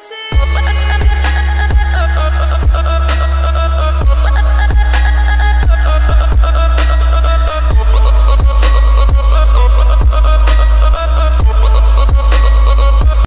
to